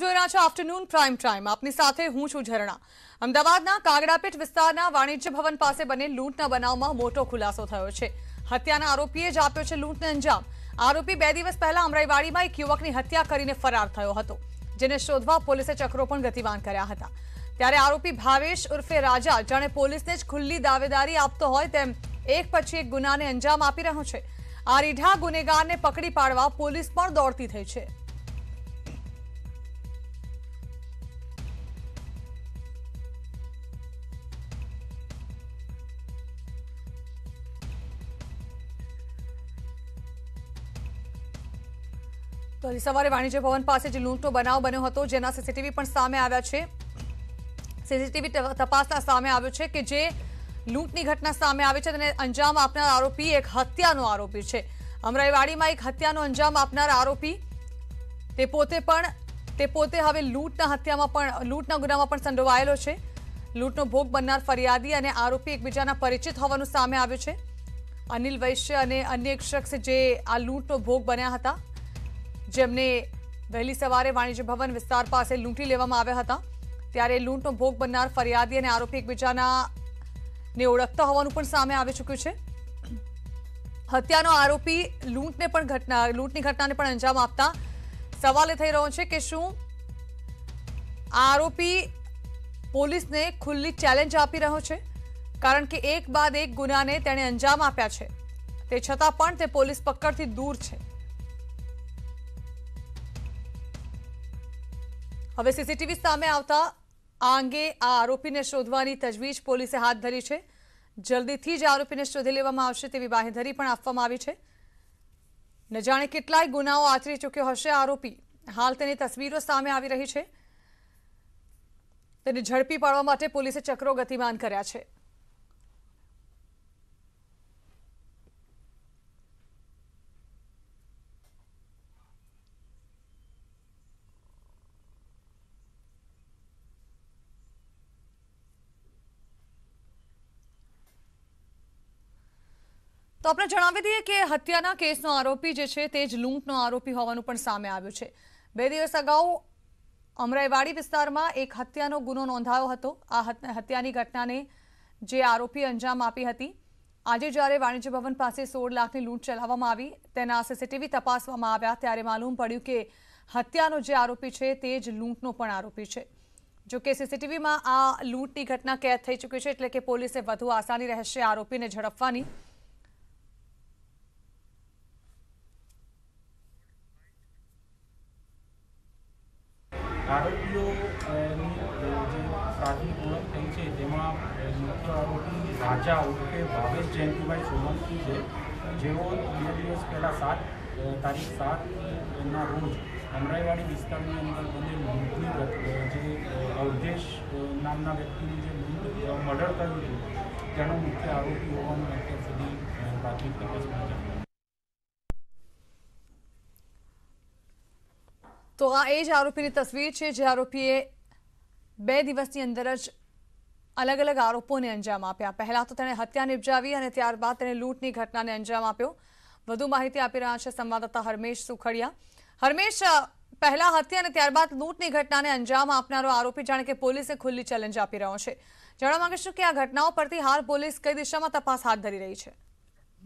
જોઈ રહ્યા છો આફ્ટરનૂન પ્રાઇમ ટાઈમ. આપની સાથે હું છું ઝરણા. અમદાવાદના કાગડાપીઠ વિસ્તારના વાણિજ્ય ભવન પાસે બને લૂંટના બનાવમાં મોટો ખુલાસો થયો છે. હત્યાના આરોપીએ જ આપ્યો છે લૂંટને અંજામ. આરોપી બે દિવસ પહેલા અમરાઈવાડીમાં એક યુવકની હત્યા કરીને ફરાર થયો હતો, જેને શોધવા પોલીસે ચક્રો પણ ગતિવાન કર્યા હતા. ત્યારે આરોપી ભાવેશ ઉર્ફે રાજા, જાણે પોલીસને જ ખુલ્લી દાવેદારી આપતો હોય તેમ એક પછી એક ગુનાને અંજામ આપી રહ્યો છે. આ રીઢા ગુનેગારને પકડી પાડવા પોલીસ પણ દોડતી થઈ છે. તો સવારે વાણિજ્ય ભવન પાસે જે લૂંટનો બનાવ બન્યો હતો, જેના સીસીટીવી પણ સામે આવ્યા છે. સીસીટીવી તપાસના સામે આવ્યો છે કે જે લૂંટની ઘટના સામે આવી છે, તેને અંજામ આપનાર આરોપી એક હત્યાનો આરોપી છે. અમરાઈવાડીમાં એક હત્યાનો અંજામ આપનાર આરોપી, તે પોતે પણ, તે પોતે હવે લૂંટના હત્યામાં પણ, લૂંટના ગુનામાં પણ સંડોવાયેલો છે. લૂંટનો ભોગ બનનાર ફરિયાદી અને આરોપી એકબીજાના પરિચિત હોવાનું સામે આવ્યું છે. અનિલ વૈશ્ય અને અન્ય એક શખ્સ જે આ લૂંટનો ભોગ બન્યા હતા. જેમને વહેલી સવારે વાણિજ્ય ભવન વિસ્તાર પાસે લૂંટી લેવામાં આવ્યા હતા, ત્યારે લૂંટનો ભોગ બનનાર ફરિયાદી અને આરોપી એકબીજાના ને ઓળખતા હોવાનું પણ સામે આવી ચૂક્યું છે. હત્યાનો આરોપી લૂંટને પણ ઘટના, લૂંટની ઘટનાને પણ અંજામ આપતા સવાલ થઈ રહ્યો છે કે શું આરોપી પોલીસને ખુલ્લી ચેલેન્જ આપી રહ્યો છે? કારણ કે એક બાદ એક ગુનાને તેણે અંજામ આપ્યા છે. તે છતાં પણ તે પોલીસ પકડથી દૂર છે. હવે સીસીટીવી સામે આવતા આ અંગે આ આરોપીને શોધવાની તજવીજ પોલીસે હાથ ધરી છે. જલ્દીથી જ આરોપીને શોધી લેવામાં આવશે તેવી બાહેધરી પણ આપવામાં આવી છે. ન જાણે કેટલાય ગુનાઓ આચરી ચૂક્યો હશે આરોપી. હાલ તેની તસવીરો સામે આવી રહી છે. તેને ઝડપી પાડવા માટે પોલીસે ચક્રો ગતિમાન કર્યા છે. તો આપણે જણાવી દઈએ કે હત્યાના કેસનો આરોપી જે છે તે જ લૂંટનો આરોપી હોવાનું પણ સામે આવ્યું છે. બે દિવસ અગાઉ અમરાઈવાડી વિસ્તારમાં એક હત્યાનો ગુનો નોંધાયો હતો. આ હત્યાની ઘટનાને જે આરોપી અંજામ આપી હતી. આજે જ્યારે વાણિજ્ય ભવન પાસે સોળ લાખની લૂંટ ચલાવવામાં આવી, તેના સીસીટીવી તપાસવામાં આવ્યા, ત્યારે માલુમ પડ્યું કે હત્યાનો જે આરોપી છે તે જ લૂંટનો પણ આરોપી છે. જો કે સીસીટીવીમાં આ લૂંટની ઘટના કેદ થઈ ચૂકી છે, એટલે કે પોલીસે વધુ આસાની રહેશે આરોપીને ઝડપવાની. આરોપીઓની જે પ્રાથમિક ઓળખ થઈ છે તેમાં મુખ્ય આરોપી રાજા ઉર્ફે ભાવેશ જયંતિભાઈ સોલંકી છે. જેઓ બે દિવસ પહેલાં સાત તારીખ સાતના રોજ અમરાઈવાડી વિસ્તારની અંદર બનેલ મૃત્યુ જે અવધેશ નામના વ્યક્તિનું જે મૃત મર્ડર કર્યું હતું, તેનો મુખ્ય આરોપી હોવાનું અત્યાર સુધી પ્રાથમિક તપાસમાં જાણવા તો આ એ જ આરોપીની તસવીર છે જે આરોપીએ બે દિવસની અંદર જ અલગ અલગ આરોપોને અંજામ આપ્યા. પહેલાં તો તેણે હત્યા નિપજાવી અને ત્યારબાદ તેણે લૂંટની ઘટનાને અંજામ આપ્યો. વધુ માહિતી આપી રહ્યા છે સંવાદદાતા હરમેશ સુખડિયા. હરમેશ પહેલા હત્યા અને ત્યારબાદ લૂંટની ઘટનાને અંજામ આપનારો આરોપી જાણે કે પોલીસે ખુલ્લી ચેલેન્જ આપી રહ્યો છે. જાણવા માંગીશું કે આ ઘટનાઓ પરથી હાલ પોલીસ કઈ દિશામાં તપાસ હાથ ધરી રહી છે?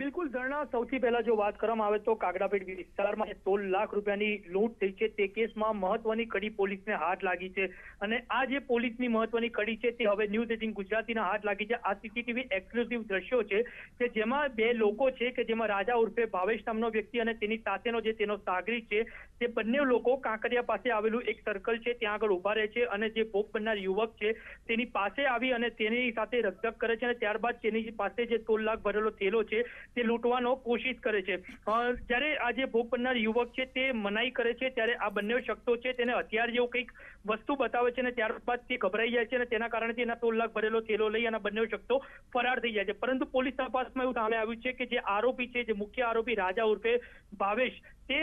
બિલકુલ ધરણા સૌથી પહેલા જો વાત કરવામાં આવે તો કાગડાપેટ વિસ્તારમાં સોળ લાખ રૂપિયાની લૂંટ થઈ છે, તે કેસમાં મહત્વની કડી પોલીસને હાથ લાગી છે. અને આ જે પોલીસની મહત્વની કડી છે, તે હવે ન્યૂઝ એટીન ગુજરાતીના હાથ લાગી છે. આ સીસીટીવી એક્સક્લુઝિવ દ્રશ્યો છે કે જેમાં બે લોકો છે કે જેમાં રાજા ઉર્ફે ભાવેશ નામનો વ્યક્તિ અને તેની સાથેનો જે તેનો સાગરી છે, તે બંને લોકો કાંકરિયા પાસે આવેલું એક સર્કલ છે. ત્યાં આગળ ઊભા રહે છે અને જે ભોગ બનનાર યુવક છે, તેની પાસે આવી અને તેની સાથે રકઝક કરે છે અને ત્યારબાદ તેની પાસે જે સોળ લાખ ભરેલો થેલો છે તે લૂંટવાનો કોશિશ કરે છે. જ્યારે આ જે ભોગ બનનાર યુવક છે તે મનાઈ કરે છે, ત્યારે આ બંને શખ્સો છે તેને હથિયાર જેવું કંઈક વસ્તુ બતાવે છે અને ત્યારબાદ તે ગભરાઈ જાય છે અને તેના કારણે તેના સોળ લાખ ભરેલો થેલો લઈ અને બંને શખ્સો ફરાર થઈ જાય છે. પરંતુ પોલીસ તપાસમાં એવું સામે આવ્યું છે કે જે આરોપી છે, જે મુખ્ય આરોપી રાજા ઉર્ફે ભાવેશ. તે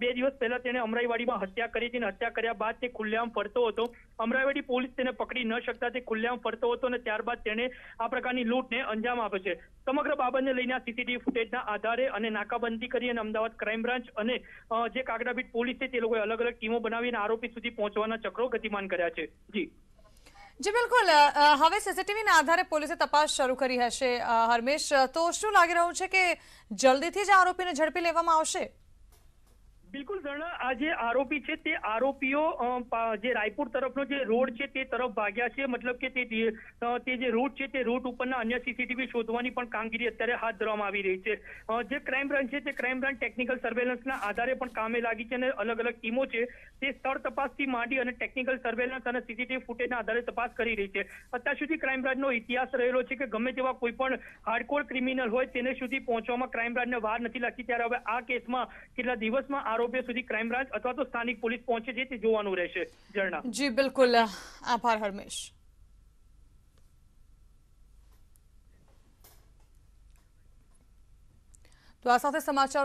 બે દિવસ પહેલા તેને અમરાઈવાડીમાં હત્યા કરી હતી હત્યા કર્યા બાદ તે ખુલ્લેઆમ ફરતો હતો. અમરાઈવાડી પોલીસ તેને પકડી ન શકતા તે ખુલ્લેઆમ ફરતો હતો અને ત્યારબાદ તેને આ પ્રકારની લૂંટને અંજામ આપે છે. સમગ્ર બાબતને લઈને આ સીસીટીવી ફૂટેજના આધારે અને નાકાબંધી કરી અને અમદાવાદ ક્રાઇમ બ્રાન્ચ અને જે કાગડાબીટ પોલીસ છે તે લોકોએ અલગ અલગ ટીમો બનાવીને આરોપી સુધી પહોંચવાના ચક્રો ગતિમાન કર્યા છે. જી. જી, બિલકુલ. હવે સીસીટીવીના આધારે પોલીસે તપાસ શરૂ કરી હશે હરમેશ. તો શું લાગી રહ્યું છે કે જલ્દીથી જ આરોપીને ઝડપી લેવામાં આવશે? બિલકુલ ઝરણા, આ જે આરોપી છે તે આરોપીઓ જે રાયપુર તરફનો જે રોડ છે તે તરફ ભાગ્યા છે. મતલબ કે તે તે જે રૂટ છે તે રૂટ ઉપરના અન્ય સીસીટીવી શોધવાની પણ કામગીરી અત્યારે હાથ ધરવામાં આવી રહી છે. જે ક્રાઇમ બ્રાન્ચ છે તે ક્રાઇમ બ્રાન્ચ ટેકનિકલ સર્વેલન્સના આધારે પણ કામે લાગી છે અને અલગ અલગ ટીમો છે તે સ્થળ તપાસથી માંડી અને ટેકનિકલ સર્વેલન્સ અને સીસીટીવી ફૂટેજના આધારે તપાસ કરી રહી છે. અત્યાર સુધી ક્રાઇમ બ્રાન્ચનો ઇતિહાસ રહેલો છે કે ગમે તેવા કોઈ પણ હાર્ડકોર ક્રિમિનલ હોય તેને સુધી પહોંચવામાં ક્રાઇમ બ્રાન્ચને વાર નથી લાગતી. ત્યારે હવે આ કેસમાં કેટલા દિવસમાં આરોપીઓ સુધી ક્રાઇમ બ્રાન્ચ અથવા તો સ્થાનિક પોલીસ પહોંચે છે, તે જોવાનું રહેશે. ઝરણા. જી, બિલકુલ. આભાર, હરમેશ. તો આ સાથે સમાચારો